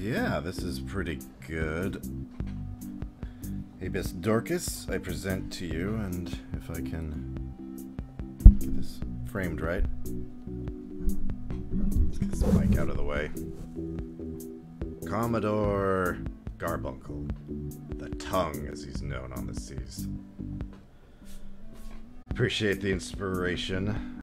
Yeah, this is pretty good. Habeas Dorcas, I present to you, and if I can get this framed right. Let's get this mic out of the way. Commodore Garbunkle. The tongue, as he's known on the seas. Appreciate the inspiration.